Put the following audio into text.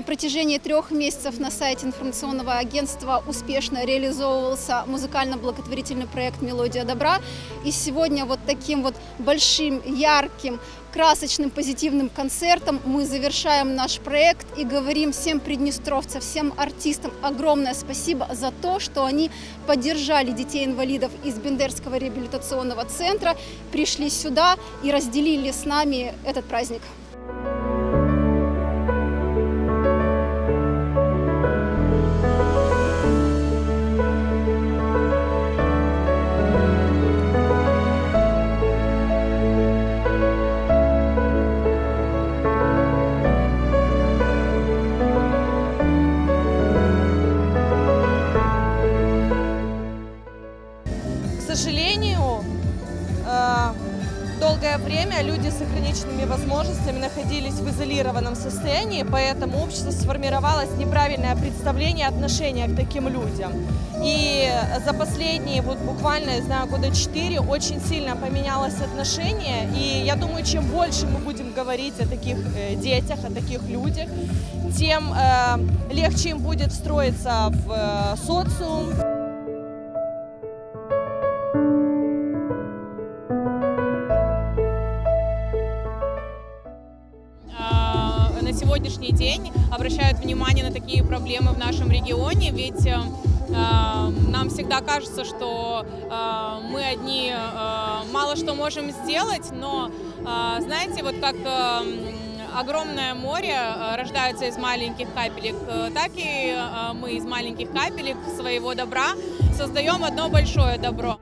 На протяжении трех месяцев на сайте информационного агентства успешно реализовывался музыкально-благотворительный проект «Мелодия добра». И сегодня вот таким вот большим, ярким, красочным, позитивным концертом мы завершаем наш проект и говорим всем приднестровцам, всем артистам огромное спасибо за то, что они поддержали детей-инвалидов из Бендерского реабилитационного центра, пришли сюда и разделили с нами этот праздник. Сожалению, э, долгое время люди с ограниченными возможностями находились в изолированном состоянии, поэтому общество сформировалось неправильное представление отношения к таким людям. И за последние, вот буквально, я знаю, года четыре очень сильно поменялось отношение. И я думаю, чем больше мы будем говорить о таких э, детях, о таких людях, тем э, легче им будет встроиться в социум. Сегодняшний день обращают внимание на такие проблемы в нашем регионе, ведь э, а, нам всегда кажется, что а, мы одни мало что можем сделать, но знаете, вот как огромное море рождается из маленьких капелек, э, так и мы из маленьких капелек своего добра создаем одно большое добро.